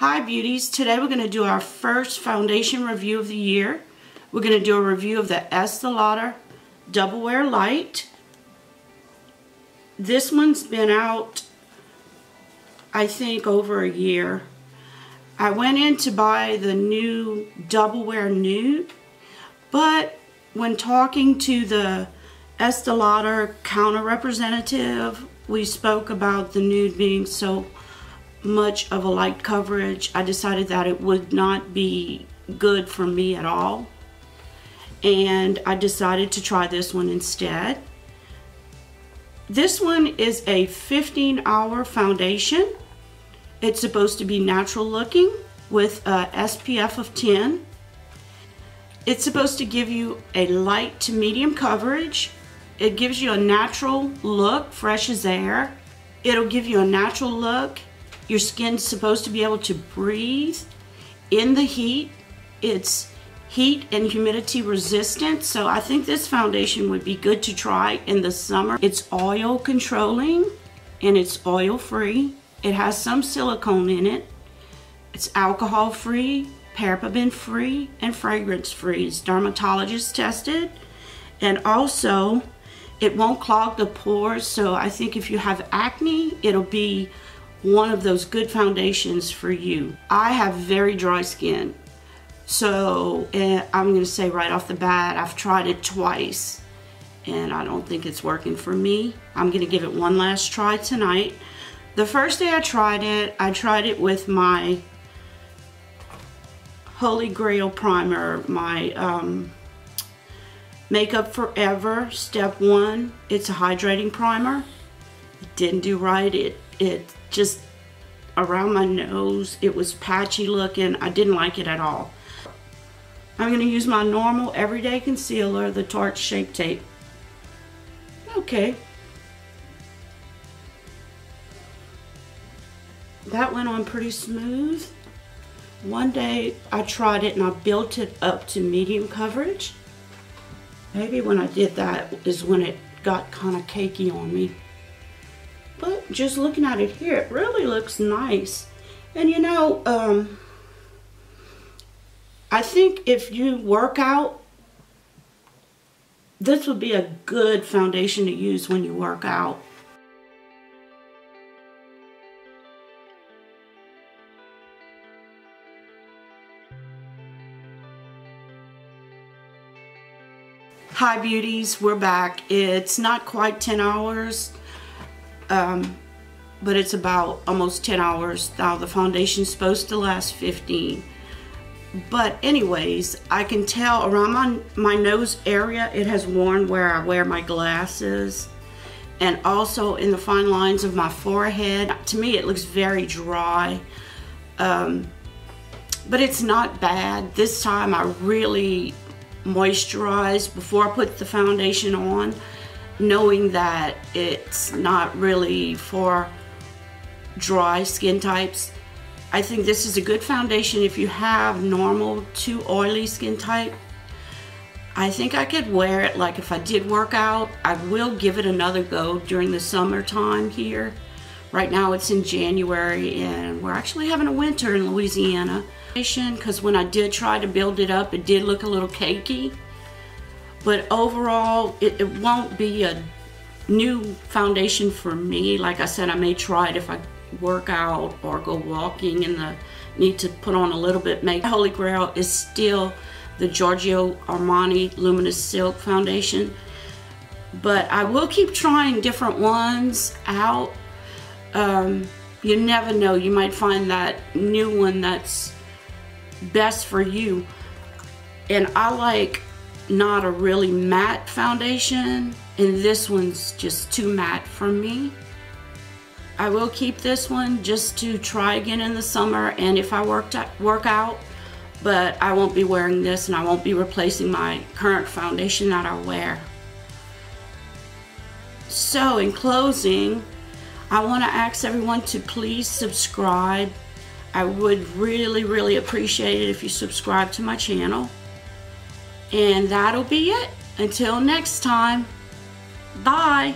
Hi beauties, today we're going to do our first foundation review of the year. We're going to do a review of the Estee Lauder Double Wear Light. This one's been out, I think, over a year. I went in to buy the new Double Wear Nude, but when talking to the Estee Lauder counter representative, we spoke about the nude being so much of a light coverage. I decided that it would not be good for me at all. And I decided to try this one instead. This one is a 15 hour foundation. It's supposed to be natural looking with a SPF of 10. It's supposed to give you a light to medium coverage. It gives you a natural look, fresh as air. It'll give you a natural look your skin's supposed to be able to breathe in the heat. It's heat and humidity resistant, so I think this foundation would be good to try in the summer. It's oil controlling and it's oil free. It has some silicone in it. It's alcohol free, paraben free, and fragrance free. It's dermatologist tested. And also, it won't clog the pores, so I think if you have acne, it'll be one of those good foundations for you. I have very dry skin. So eh, I'm going to say right off the bat, I've tried it twice and I don't think it's working for me. I'm going to give it one last try tonight. The first day I tried it, I tried it with my Holy Grail primer, my um, Makeup Forever Step 1. It's a hydrating primer. It didn't do right. It, it just around my nose. It was patchy looking. I didn't like it at all. I'm going to use my normal everyday concealer, the Tarte Shape Tape. Okay. That went on pretty smooth. One day I tried it and I built it up to medium coverage. Maybe when I did that is when it got kind of cakey on me. But just looking at it here, it really looks nice. And you know, um, I think if you work out, this would be a good foundation to use when you work out. Hi beauties, we're back. It's not quite 10 hours um, but it's about almost 10 hours. Now the foundation's supposed to last 15. But anyways, I can tell around my, my nose area, it has worn where I wear my glasses. And also in the fine lines of my forehead. To me, it looks very dry. Um, but it's not bad. This time I really moisturized before I put the foundation on knowing that it's not really for dry skin types. I think this is a good foundation if you have normal to oily skin type. I think I could wear it like if I did work out. I will give it another go during the summertime here. Right now it's in January and we're actually having a winter in Louisiana. Because when I did try to build it up, it did look a little cakey. But overall, it, it won't be a new foundation for me. Like I said, I may try it if I work out or go walking and the need to put on a little bit makeup. Holy Grail is still the Giorgio Armani Luminous Silk Foundation. But I will keep trying different ones out. Um, you never know, you might find that new one that's best for you. And I like not a really matte foundation and this one's just too matte for me. I will keep this one just to try again in the summer and if I work, work out but I won't be wearing this and I won't be replacing my current foundation that I wear. So in closing, I want to ask everyone to please subscribe. I would really, really appreciate it if you subscribe to my channel. And that'll be it. Until next time, bye.